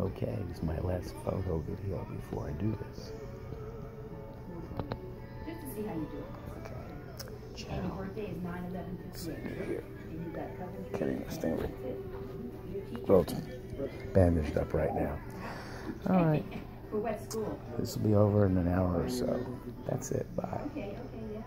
Okay, this is my last photo video before I do this. Just to see how you do. it. Okay. And your birthday is 9 11 See 58. And you got covenant. Getting this thing Your well, it's bandaged up right now. All right. For what school? This will be over in an hour or so. That's it. Bye. Okay, okay, yeah.